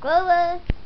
subscribers.